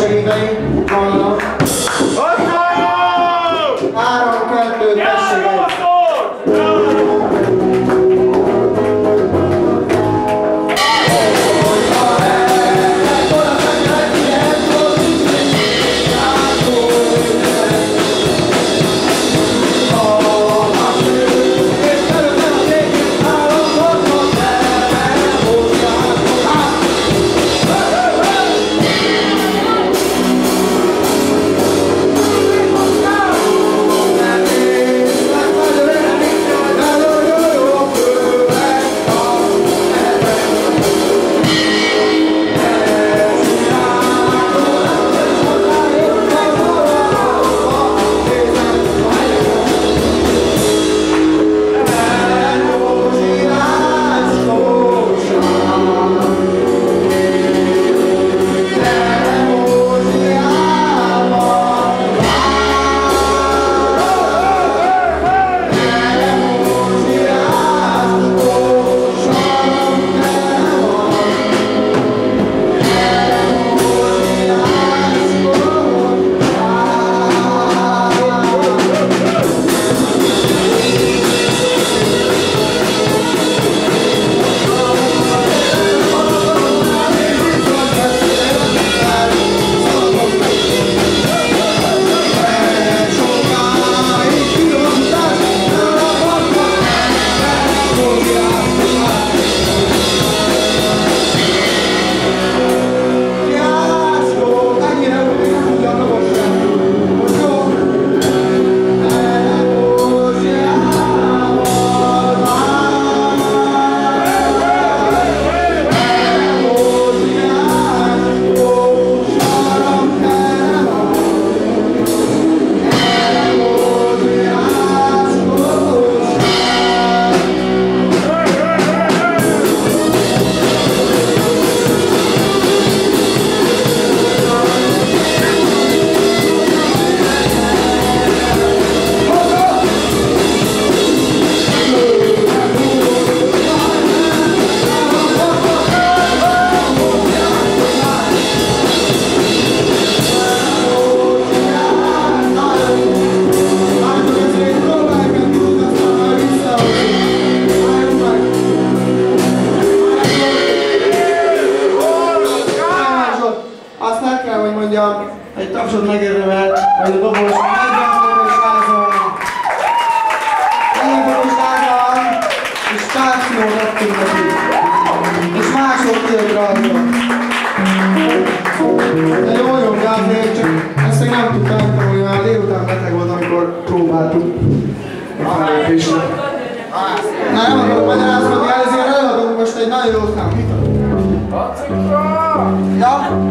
much anything?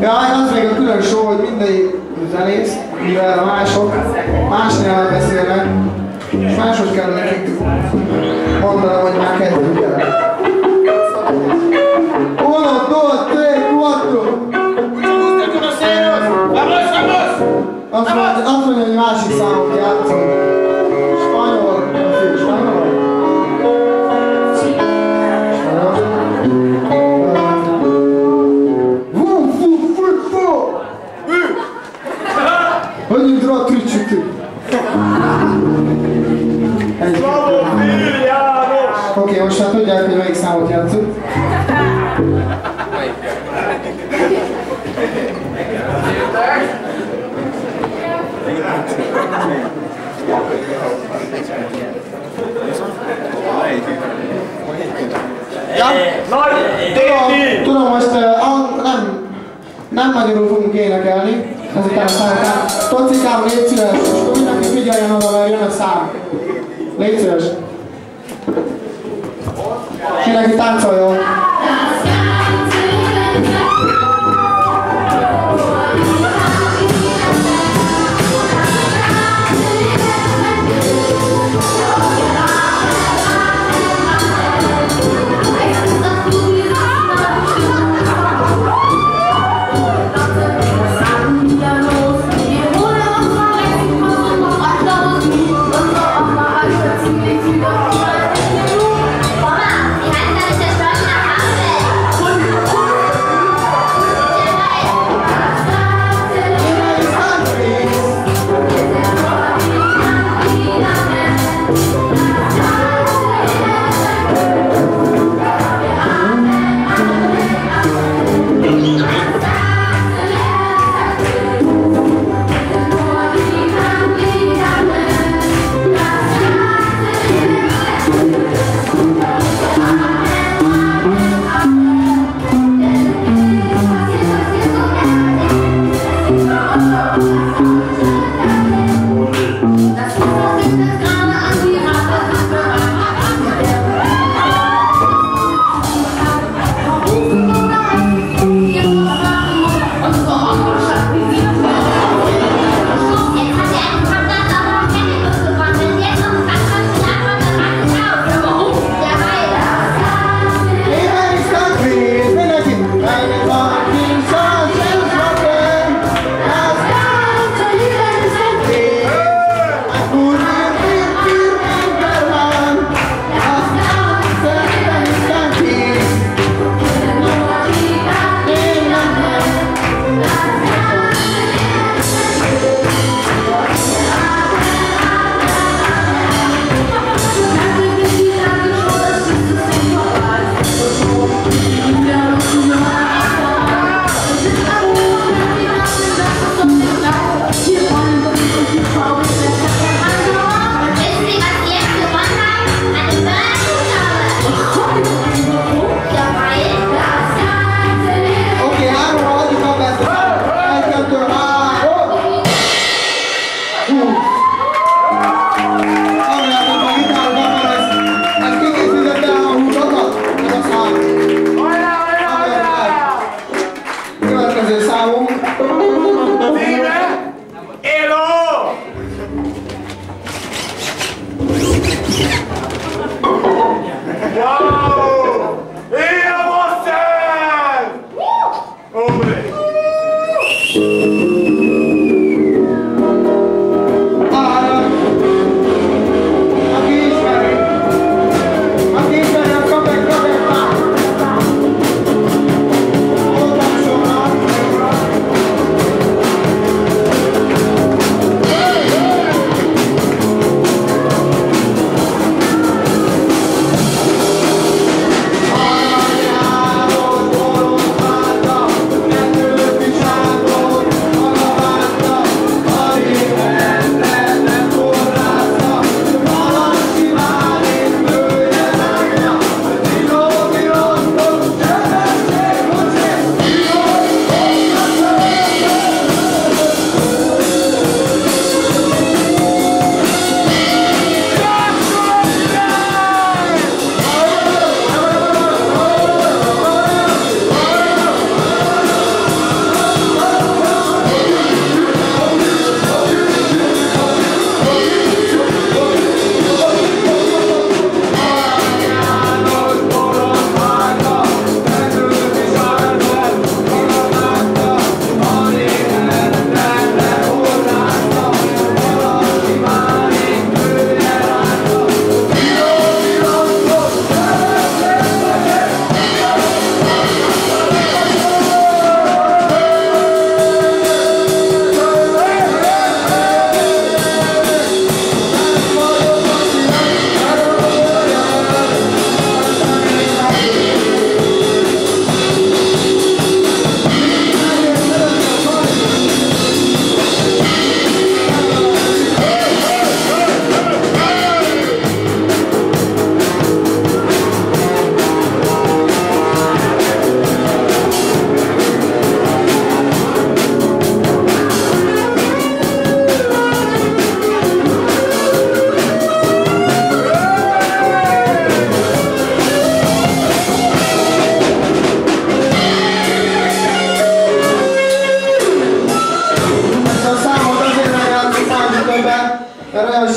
Jaj, hát az még a külön só, hogy mindegyik zenész, mivel a mások más nyelven beszélnek, és máshogy kell nekik mondanom, hogy már kettő ugyanak. Uno, dos, tres, cuatro. Azt mondja, azt mondja, hogy másik számot kell. szám, légy szíves, és akkor mindenki figyeljen oda, mert jön a szám. Légy szíves. És mindenki táncoljon.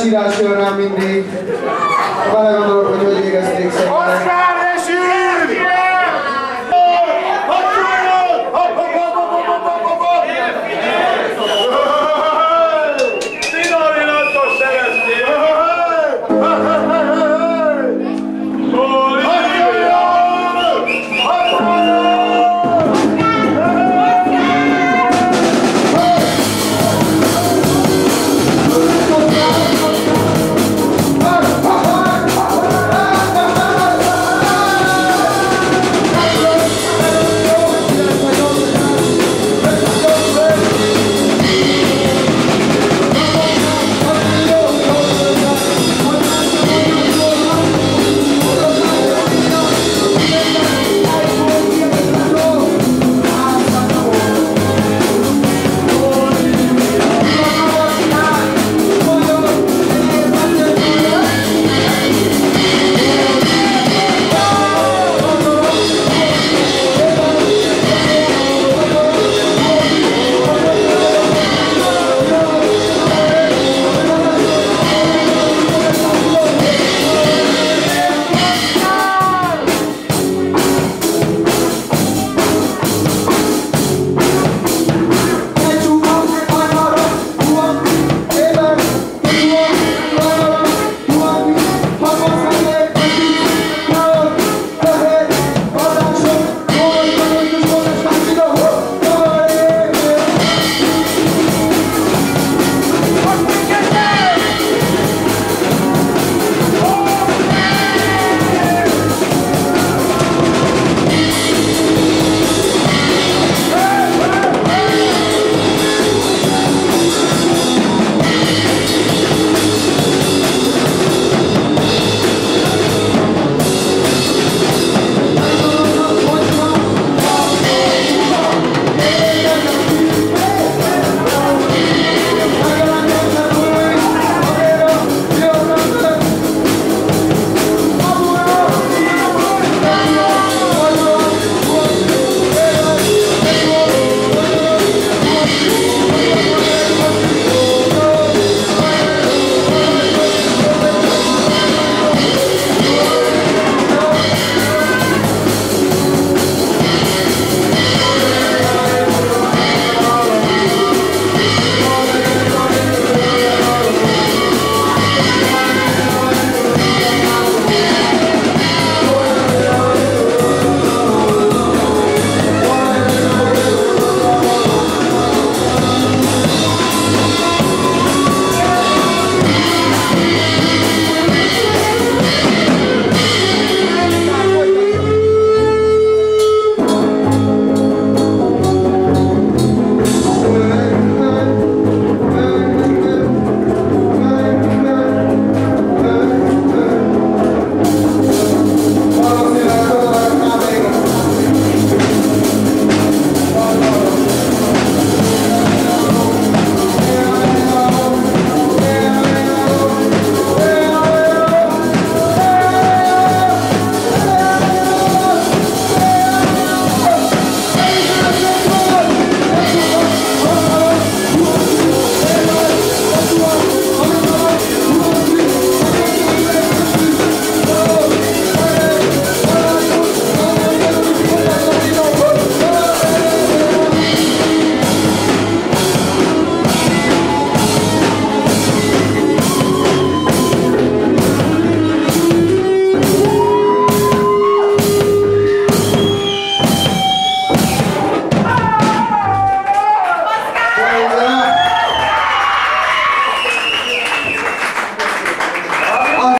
Sírás jön rám mindig. Belegondolok, hogy hogy érezték szerintem.